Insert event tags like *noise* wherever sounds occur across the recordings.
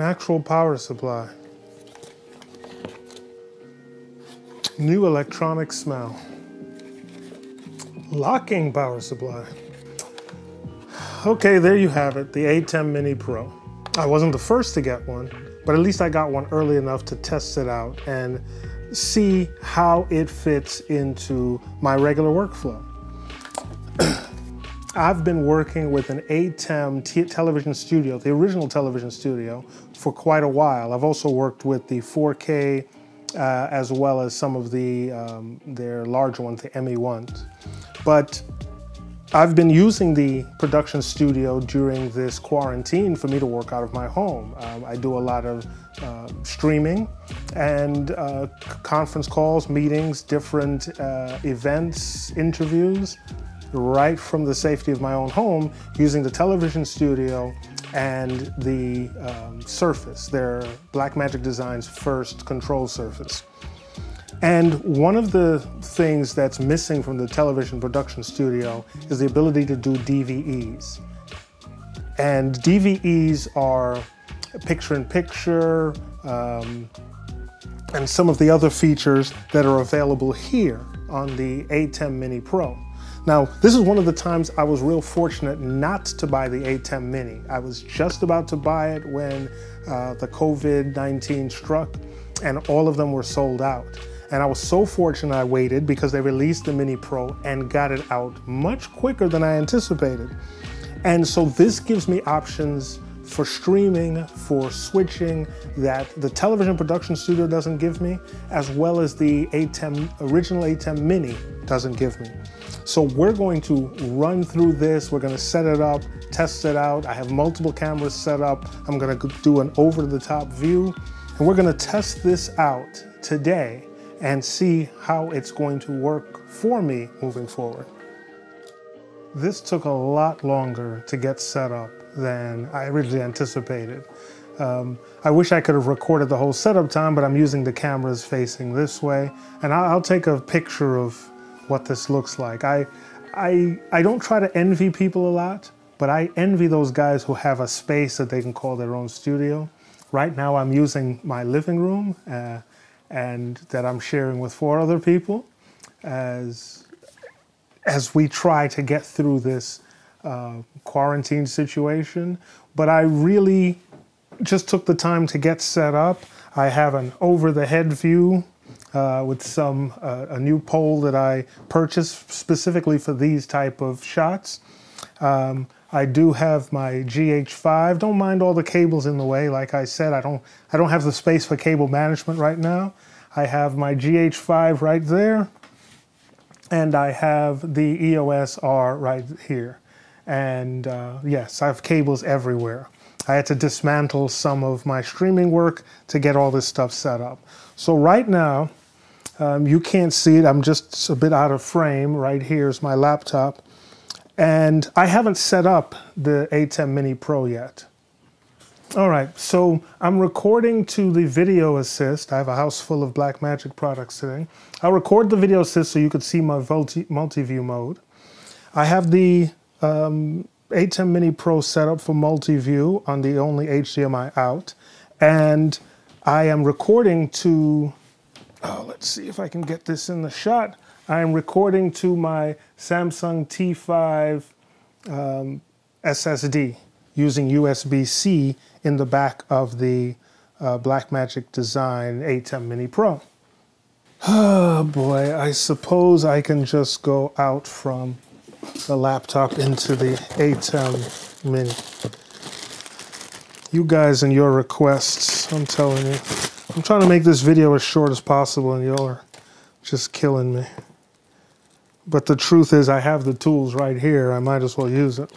An actual power supply. New electronic smell. Locking power supply. Okay, there you have it, the ATEM Mini Pro. I wasn't the first to get one, but at least I got one early enough to test it out and see how it fits into my regular workflow. I've been working with an ATEM television studio, the original television studio, for quite a while. I've also worked with the 4K uh, as well as some of the um, their larger ones, the ME ones. But I've been using the production studio during this quarantine for me to work out of my home. Um, I do a lot of uh, streaming and uh, conference calls, meetings, different uh, events, interviews, right from the safety of my own home using the television studio and the um, Surface, their Blackmagic Design's first control surface. And one of the things that's missing from the television production studio is the ability to do DVEs. And DVEs are picture in picture um, and some of the other features that are available here on the ATEM Mini Pro. Now, this is one of the times I was real fortunate not to buy the ATEM Mini. I was just about to buy it when uh, the COVID-19 struck and all of them were sold out. And I was so fortunate I waited because they released the Mini Pro and got it out much quicker than I anticipated. And so this gives me options for streaming, for switching that the television production studio doesn't give me, as well as the ATEM, original ATEM Mini doesn't give me. So we're going to run through this. We're going to set it up, test it out. I have multiple cameras set up. I'm going to do an over the top view and we're going to test this out today and see how it's going to work for me moving forward. This took a lot longer to get set up than I originally anticipated. Um, I wish I could have recorded the whole setup time, but I'm using the cameras facing this way. And I'll, I'll take a picture of what this looks like. I, I, I don't try to envy people a lot, but I envy those guys who have a space that they can call their own studio. Right now I'm using my living room uh, and that I'm sharing with four other people as, as we try to get through this uh, quarantine situation. But I really just took the time to get set up. I have an over the head view uh, with some uh, a new pole that I purchased specifically for these type of shots. Um, I do have my GH5. Don't mind all the cables in the way. Like I said, I don't I don't have the space for cable management right now. I have my GH5 right there, and I have the EOS R right here. And uh, yes, I have cables everywhere. I had to dismantle some of my streaming work to get all this stuff set up. So right now, um, you can't see it. I'm just a bit out of frame. Right here is my laptop. And I haven't set up the ATEM Mini Pro yet. All right, so I'm recording to the video assist. I have a house full of Blackmagic products today. I'll record the video assist so you could see my multi, multi-view mode. I have the um, Mini Pro set up for multi-view on the only HDMI out. And I am recording to, oh, let's see if I can get this in the shot. I am recording to my Samsung T5 um, SSD using USB-C in the back of the uh, Blackmagic Design ATEM Mini Pro. Oh boy, I suppose I can just go out from the laptop into the ATEM Mini. You guys and your requests, I'm telling you. I'm trying to make this video as short as possible and y'all are just killing me. But the truth is I have the tools right here. I might as well use it.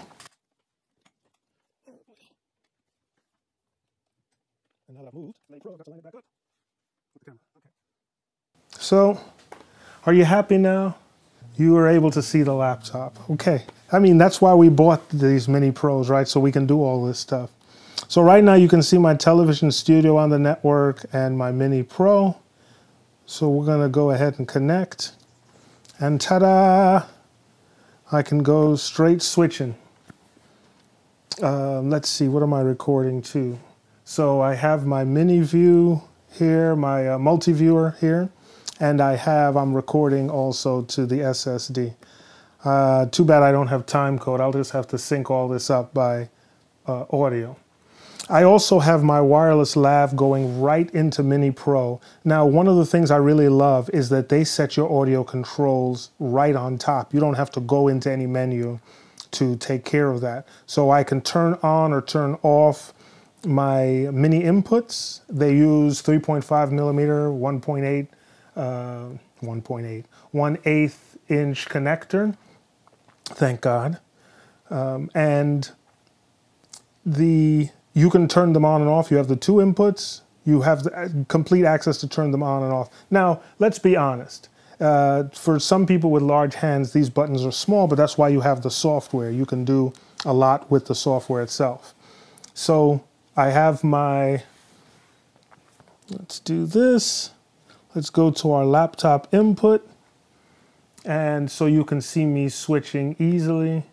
So, are you happy now? You are able to see the laptop. Okay. I mean, that's why we bought these Mini Pros, right? So we can do all this stuff. So right now you can see my television studio on the network and my Mini Pro. So we're going to go ahead and connect. And ta-da! I can go straight switching. Uh, let's see, what am I recording to? So I have my mini view here, my uh, multi-viewer here, and I have, I'm recording also to the SSD. Uh, too bad I don't have time code. I'll just have to sync all this up by uh, audio. I also have my wireless lav going right into Mini Pro. Now, one of the things I really love is that they set your audio controls right on top. You don't have to go into any menu to take care of that. So I can turn on or turn off my mini inputs. They use 3.5 millimeter, 1.8, uh, 1.8, 1 8 inch connector. Thank God. Um, and the you can turn them on and off. You have the two inputs. You have the, uh, complete access to turn them on and off. Now, let's be honest. Uh, for some people with large hands, these buttons are small, but that's why you have the software. You can do a lot with the software itself. So I have my, let's do this. Let's go to our laptop input. And so you can see me switching easily.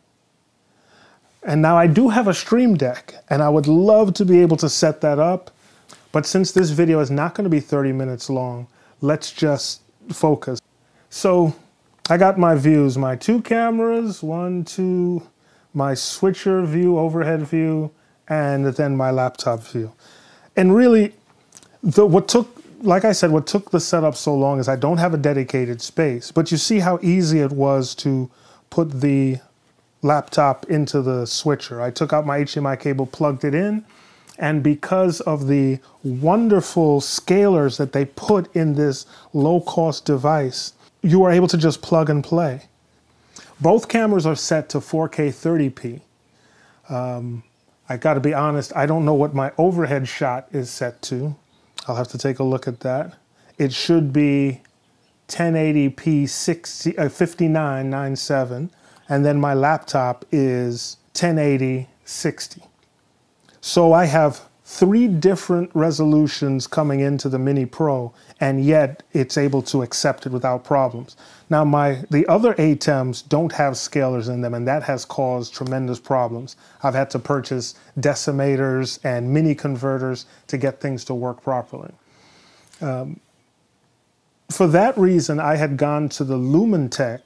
And now I do have a Stream Deck, and I would love to be able to set that up. But since this video is not going to be 30 minutes long, let's just focus. So I got my views, my two cameras, one, two, my switcher view, overhead view, and then my laptop view. And really, the, what took, like I said, what took the setup so long is I don't have a dedicated space. But you see how easy it was to put the laptop into the switcher. I took out my HDMI cable, plugged it in, and because of the wonderful scalers that they put in this low-cost device, you are able to just plug and play. Both cameras are set to 4K 30p. Um, I got to be honest, I don't know what my overhead shot is set to. I'll have to take a look at that. It should be 1080p 60, uh, 59.97 and then my laptop is 1080 60. So I have three different resolutions coming into the Mini Pro, and yet it's able to accept it without problems. Now, my the other ATEMs don't have scalers in them, and that has caused tremendous problems. I've had to purchase decimators and mini converters to get things to work properly. Um, for that reason, I had gone to the Lumantek.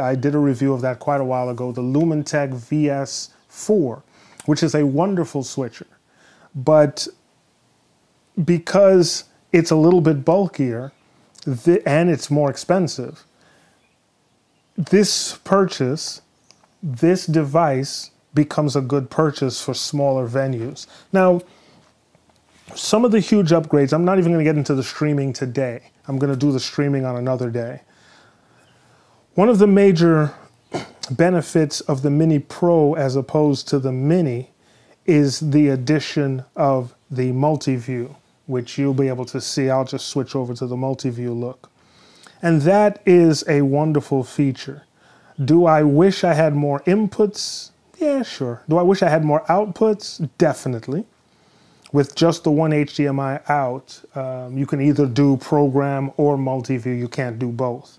I did a review of that quite a while ago, the Lumantek VS4, which is a wonderful switcher. But because it's a little bit bulkier and it's more expensive, this purchase, this device becomes a good purchase for smaller venues. Now, some of the huge upgrades, I'm not even going to get into the streaming today. I'm going to do the streaming on another day. One of the major *clears throat* benefits of the Mini Pro as opposed to the Mini is the addition of the multi-view, which you'll be able to see. I'll just switch over to the multi-view look. And that is a wonderful feature. Do I wish I had more inputs? Yeah, sure. Do I wish I had more outputs? Definitely with just the one HDMI out, um, you can either do program or multi-view. You can't do both.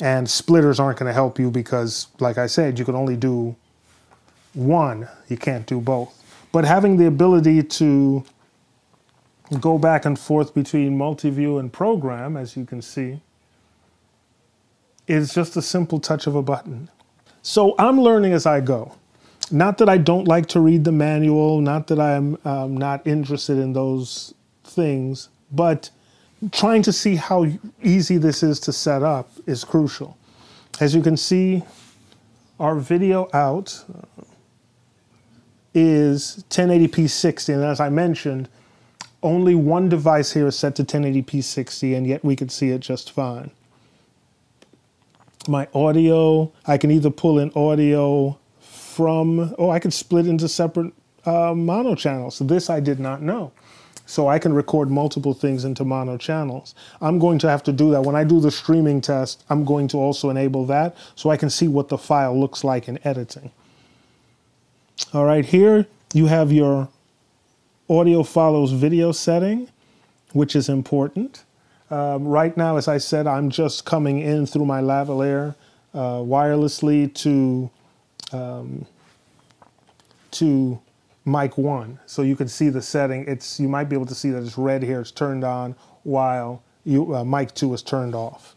And splitters aren't going to help you because, like I said, you can only do one. You can't do both. But having the ability to go back and forth between multi-view and program, as you can see, is just a simple touch of a button. So I'm learning as I go. Not that I don't like to read the manual, not that I'm um, not interested in those things, but trying to see how easy this is to set up is crucial. As you can see, our video out is 1080p 60, and as I mentioned, only one device here is set to 1080p 60, and yet we could see it just fine. My audio, I can either pull in audio from, oh, I could split into separate uh, mono channels. This I did not know. So I can record multiple things into mono channels. I'm going to have to do that. When I do the streaming test, I'm going to also enable that so I can see what the file looks like in editing. All right, here you have your audio follows video setting, which is important. Um, right now, as I said, I'm just coming in through my lavalier uh, wirelessly to um, to mic one. So you can see the setting. It's You might be able to see that it's red here, it's turned on, while you, uh, mic two is turned off.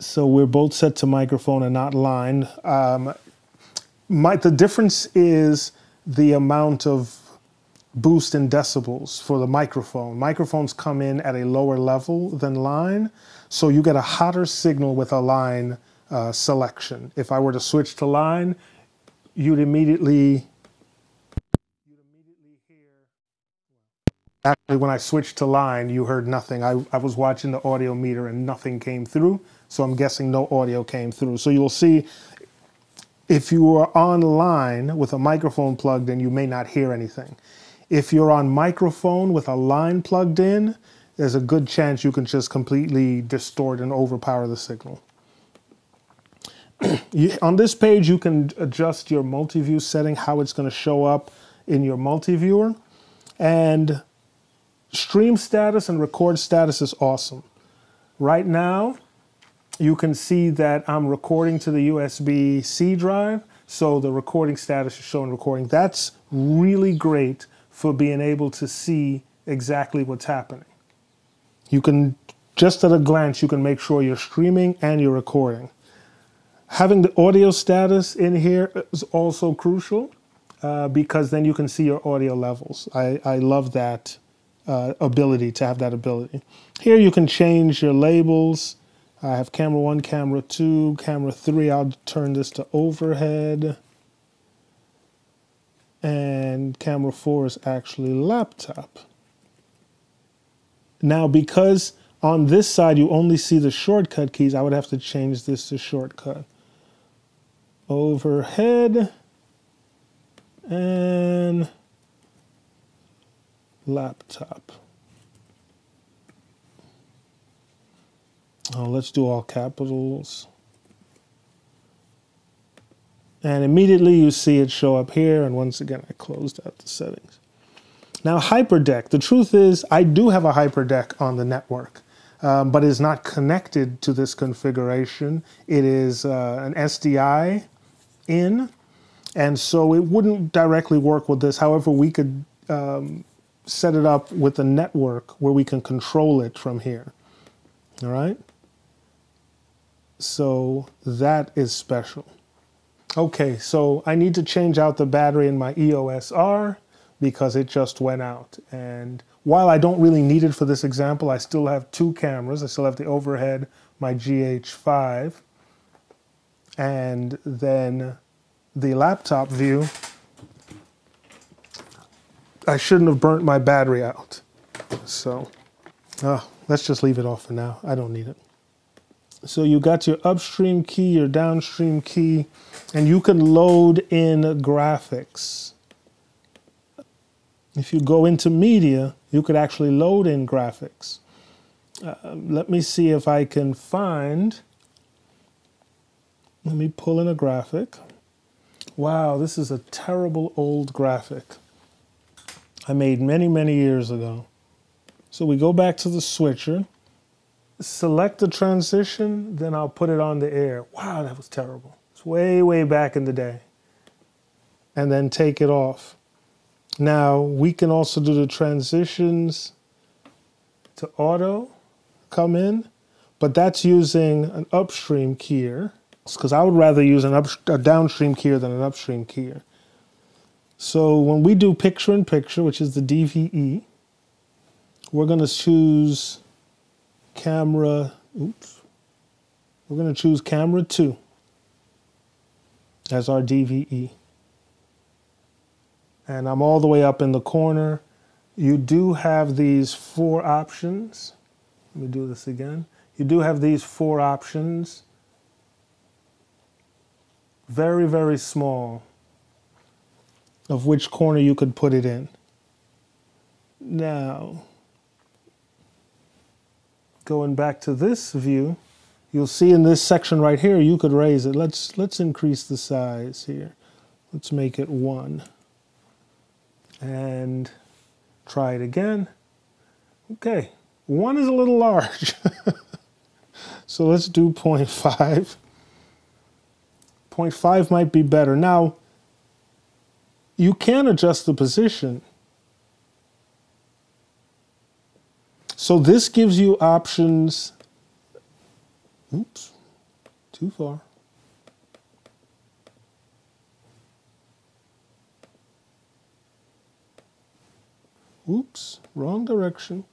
So we're both set to microphone and not line. Um, my, the difference is the amount of boost in decibels for the microphone. Microphones come in at a lower level than line, so you get a hotter signal with a line uh, selection. If I were to switch to line, you'd immediately. Actually, when I switched to line, you heard nothing. I, I was watching the audio meter and nothing came through, so I'm guessing no audio came through. So you'll see if you are on line with a microphone plugged in, you may not hear anything. If you're on microphone with a line plugged in, there's a good chance you can just completely distort and overpower the signal. You, on this page, you can adjust your multi-view setting, how it's going to show up in your multi-viewer. And stream status and record status is awesome. Right now, you can see that I'm recording to the USB-C drive, so the recording status is showing recording. That's really great for being able to see exactly what's happening. You can, just at a glance, you can make sure you're streaming and you're recording. Having the audio status in here is also crucial uh, because then you can see your audio levels. I, I love that uh, ability to have that ability. Here you can change your labels. I have camera one, camera two, camera three. I'll turn this to overhead and camera 4 is actually laptop. Now because on this side you only see the shortcut keys, I would have to change this to shortcut. Overhead and laptop. Oh, let's do all capitals. And immediately you see it show up here. And once again, I closed out the settings. Now, HyperDeck. The truth is, I do have a HyperDeck on the network, um, but it's not connected to this configuration. It is uh, an SDI in, and so it wouldn't directly work with this. However, we could um, set it up with a network where we can control it from here. All right? So that is special. Okay, so I need to change out the battery in my EOS R because it just went out. And while I don't really need it for this example, I still have two cameras. I still have the overhead, my GH5, and then the laptop view. I shouldn't have burnt my battery out. So oh, let's just leave it off for now. I don't need it. So you got your upstream key, your downstream key, and you can load in graphics. If you go into media, you could actually load in graphics. Uh, let me see if I can find, let me pull in a graphic. Wow, this is a terrible old graphic I made many, many years ago. So we go back to the switcher select the transition, then I'll put it on the air. Wow, that was terrible. It's way, way back in the day. And then take it off. Now, we can also do the transitions to auto come in, but that's using an upstream keyer because I would rather use an up, a downstream keyer than an upstream keyer. So when we do picture in picture, which is the DVE, we're going to choose camera, oops, we're going to choose camera 2 as our DVE. And I'm all the way up in the corner. You do have these four options. Let me do this again. You do have these four options. Very, very small of which corner you could put it in. Now, going back to this view, you'll see in this section right here, you could raise it. Let's, let's increase the size here. Let's make it one. And try it again. Okay, one is a little large. *laughs* so let's do 0.5. 0.5 might be better. Now, you can adjust the position. So this gives you options. Oops, too far. Oops, wrong direction.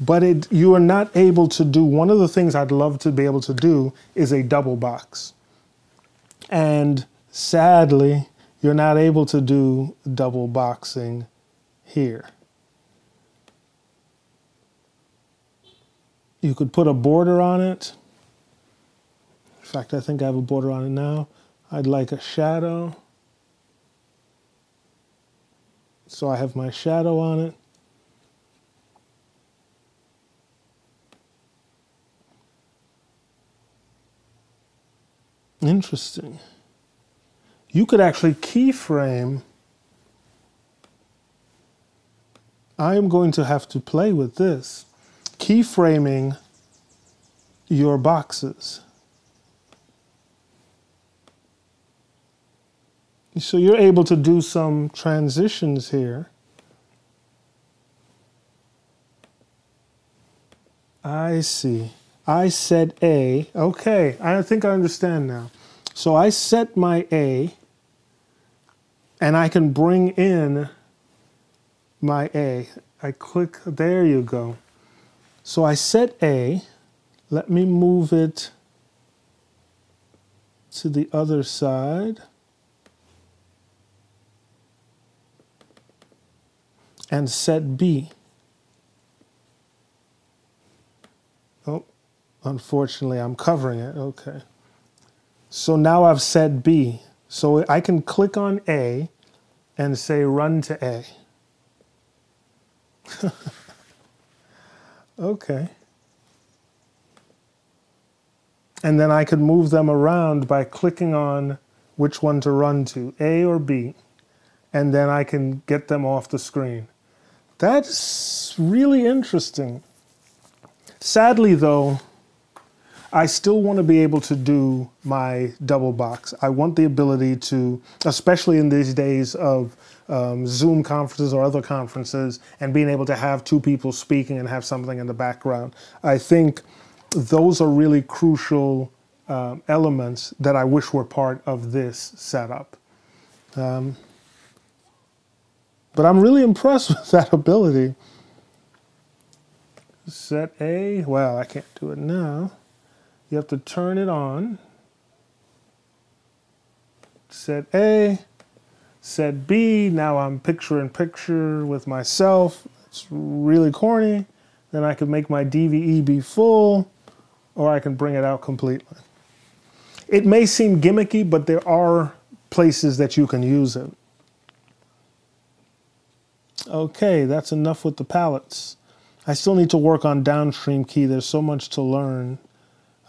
But it, you are not able to do, one of the things I'd love to be able to do is a double box. And sadly, you're not able to do double boxing here. You could put a border on it. In fact, I think I have a border on it now. I'd like a shadow. So I have my shadow on it. Interesting. You could actually keyframe. I am going to have to play with this. Keyframing your boxes. So you're able to do some transitions here. I see. I set A. Okay, I think I understand now. So I set my A, and I can bring in my A. I click, there you go. So I set A. Let me move it to the other side. and set B. unfortunately, I'm covering it. Okay. So now I've set B. So I can click on A and say run to A. *laughs* okay. And then I could move them around by clicking on which one to run to, A or B. And then I can get them off the screen. That's really interesting. Sadly, though, I still want to be able to do my double box. I want the ability to, especially in these days of um, Zoom conferences or other conferences, and being able to have two people speaking and have something in the background. I think those are really crucial um, elements that I wish were part of this setup. Um, but I'm really impressed *laughs* with that ability. Set A, well, I can't do it now. You have to turn it on. Set A, set B, now I'm picture in picture with myself. It's really corny. Then I can make my DVE be full, or I can bring it out completely. It may seem gimmicky, but there are places that you can use it. Okay, that's enough with the palettes. I still need to work on downstream key. There's so much to learn.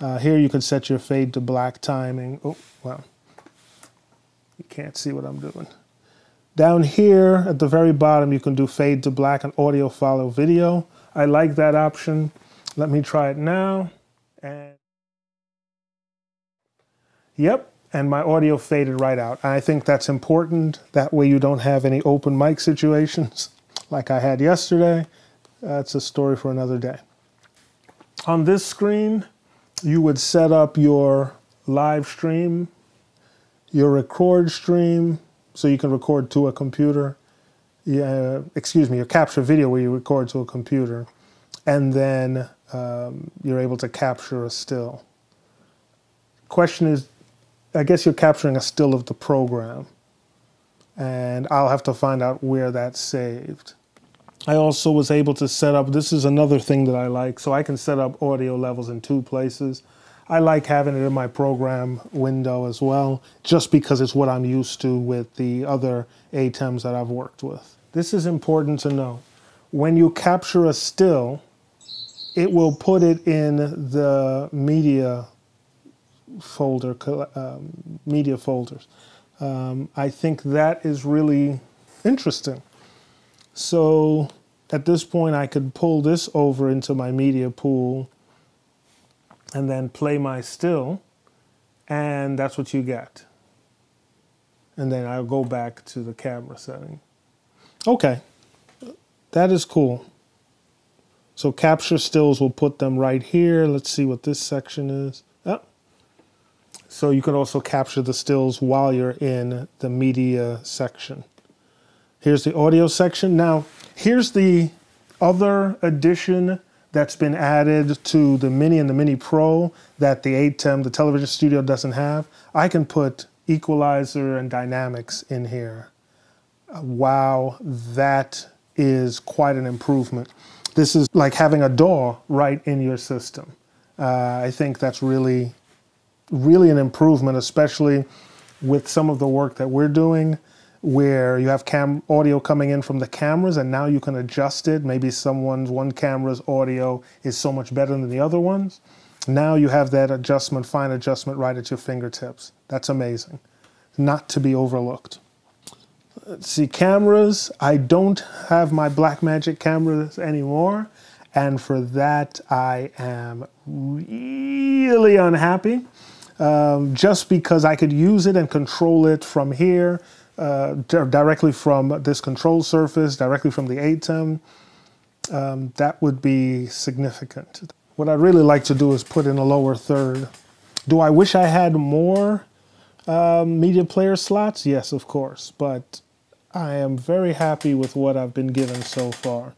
Uh, here you can set your fade to black timing. Oh, well, you can't see what I'm doing. Down here at the very bottom, you can do fade to black and audio follow video. I like that option. Let me try it now. And Yep, and my audio faded right out. I think that's important. That way you don't have any open mic situations *laughs* like I had yesterday. That's a story for another day. On this screen, you would set up your live stream, your record stream, so you can record to a computer. Yeah, excuse me, your capture video where you record to a computer, and then um, you're able to capture a still. Question is, I guess you're capturing a still of the program. And I'll have to find out where that's saved. I also was able to set up, this is another thing that I like, so I can set up audio levels in two places. I like having it in my program window as well, just because it's what I'm used to with the other ATEMs that I've worked with. This is important to know. When you capture a still, it will put it in the media folder, um, media folders. Um, I think that is really interesting. So at this point, I could pull this over into my media pool and then play my still. and that's what you get. And then I'll go back to the camera setting. Okay, that is cool. So capture stills, we'll put them right here. Let's see what this section is. Oh. So you can also capture the stills while you're in the media section. Here's the audio section. Now, here's the other addition that's been added to the Mini and the Mini Pro that the ATEM, the television studio, doesn't have. I can put equalizer and dynamics in here. Wow, that is quite an improvement. This is like having a DAW right in your system. Uh, I think that's really, really an improvement, especially with some of the work that we're doing where you have cam audio coming in from the cameras and now you can adjust it. Maybe someone's one camera's audio is so much better than the other ones. Now you have that adjustment, fine adjustment right at your fingertips. That's amazing. Not to be overlooked. Let's see, cameras. I don't have my Blackmagic cameras anymore. And for that, I am really unhappy. Um, just because I could use it and control it from here uh, directly from this control surface, directly from the ATEM, um, that would be significant. What I'd really like to do is put in a lower third. Do I wish I had more um, media player slots? Yes, of course, but I am very happy with what I've been given so far.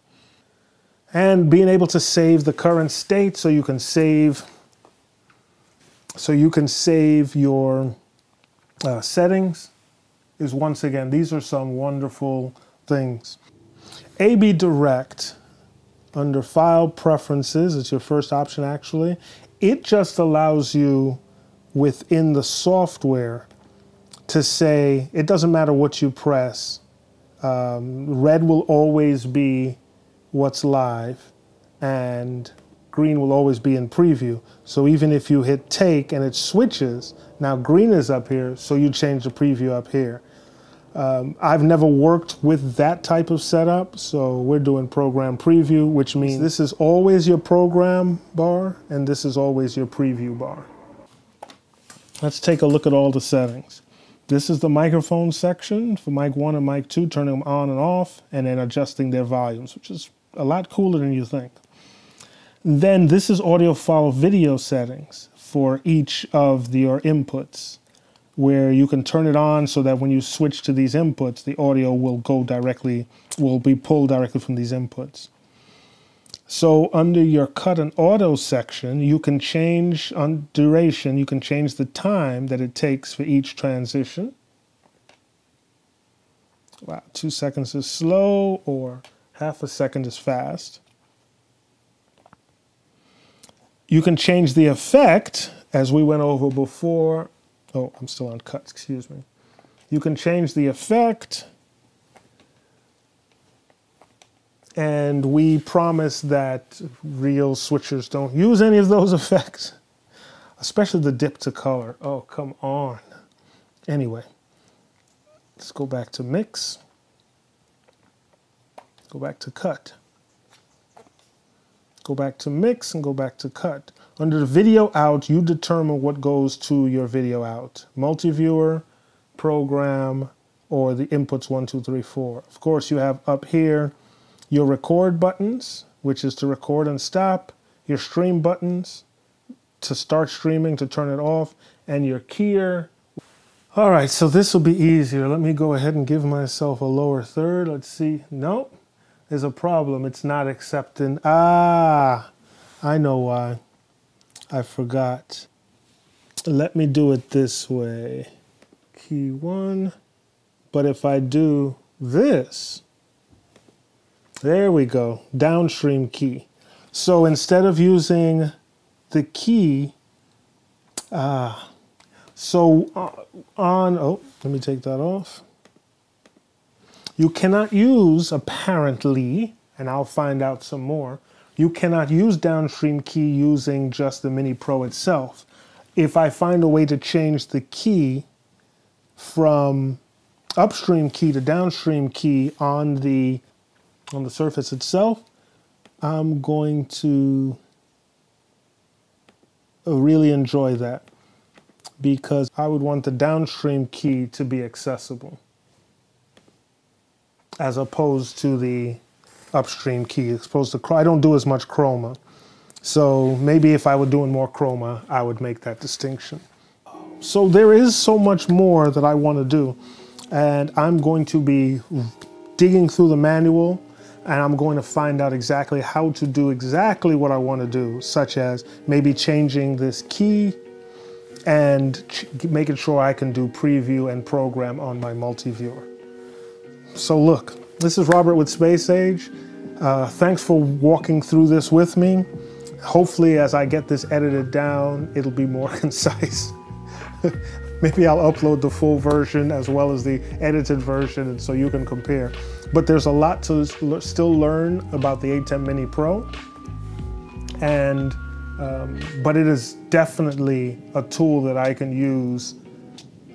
And being able to save the current state so you can save so you can save your uh, settings is once again, these are some wonderful things. AB Direct under File Preferences, it's your first option actually. It just allows you within the software to say, it doesn't matter what you press, um, red will always be what's live and green will always be in preview. So even if you hit take and it switches, now green is up here, so you change the preview up here. Um, I've never worked with that type of setup, so we're doing program preview, which means this is always your program bar and this is always your preview bar. Let's take a look at all the settings. This is the microphone section for mic 1 and mic 2, turning them on and off, and then adjusting their volumes, which is a lot cooler than you think. Then this is audio file video settings for each of your inputs where you can turn it on so that when you switch to these inputs, the audio will go directly, will be pulled directly from these inputs. So under your cut and auto section, you can change on duration, you can change the time that it takes for each transition. Wow, two seconds is slow or half a second is fast. You can change the effect, as we went over before, Oh, I'm still on cuts, excuse me. You can change the effect. And we promise that real switchers don't use any of those *laughs* effects, especially the dip to color. Oh, come on. Anyway, let's go back to mix. Go back to cut. Go back to mix and go back to cut. Under the video out, you determine what goes to your video out. Multi-viewer, program, or the inputs one, two, three, four. Of course, you have up here your record buttons, which is to record and stop, your stream buttons to start streaming, to turn it off, and your keyer. All right, so this will be easier. Let me go ahead and give myself a lower third. Let's see. Nope, there's a problem. It's not accepting. Ah, I know why. I forgot. Let me do it this way. Key one. But if I do this, there we go, downstream key. So instead of using the key, ah, so uh, on, oh, let me take that off. You cannot use, apparently, and I'll find out some more, you cannot use downstream key using just the Mini Pro itself. If I find a way to change the key from upstream key to downstream key on the on the surface itself, I'm going to really enjoy that. because I would want the downstream key to be accessible as opposed to the upstream key, as opposed to, I don't do as much chroma. So maybe if I were doing more chroma, I would make that distinction. So there is so much more that I want to do. And I'm going to be digging through the manual and I'm going to find out exactly how to do exactly what I want to do, such as maybe changing this key and making sure I can do preview and program on my multi-viewer. So look, this is Robert with Space Age. Uh, thanks for walking through this with me. Hopefully as I get this edited down, it'll be more *laughs* concise. Maybe I'll upload the full version as well as the edited version so you can compare. But there's a lot to still learn about the ATEM Mini Pro. And um, but it is definitely a tool that I can use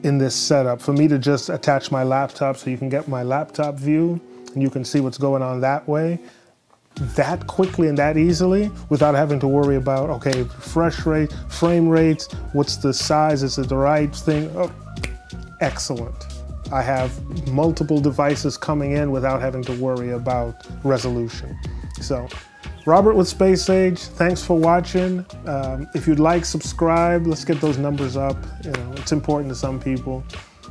in this setup for me to just attach my laptop so you can get my laptop view and you can see what's going on that way that quickly and that easily without having to worry about okay refresh rate frame rates what's the size is it the right thing oh, excellent I have multiple devices coming in without having to worry about resolution so Robert with Space Age, thanks for watching. Um, if you'd like, subscribe. Let's get those numbers up. You know, it's important to some people.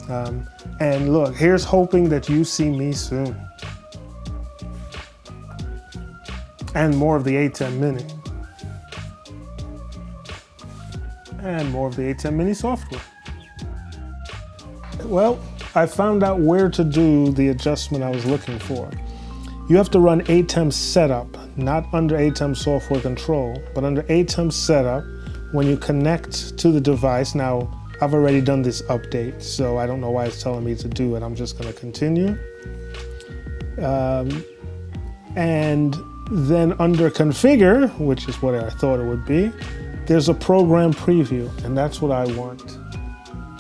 Um, and look, here's hoping that you see me soon. And more of the ATEM Mini. And more of the ATEM Mini software. Well, I found out where to do the adjustment I was looking for. You have to run ATEM setup not under ATEM software control, but under ATEM setup, when you connect to the device, now I've already done this update, so I don't know why it's telling me to do it. I'm just gonna continue. Um, and then under configure, which is what I thought it would be, there's a program preview, and that's what I want.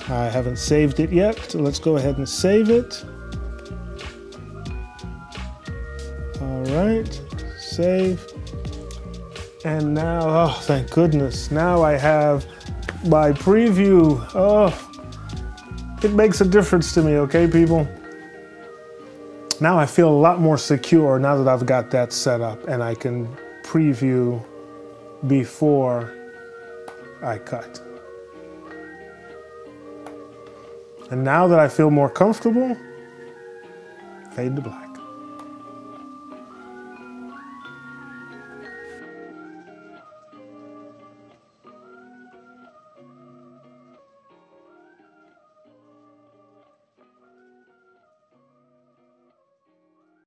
I haven't saved it yet, so let's go ahead and save it. All right, save. And now, oh, thank goodness. Now I have my preview. Oh, it makes a difference to me, okay, people? Now I feel a lot more secure now that I've got that set up and I can preview before I cut. And now that I feel more comfortable, fade to black.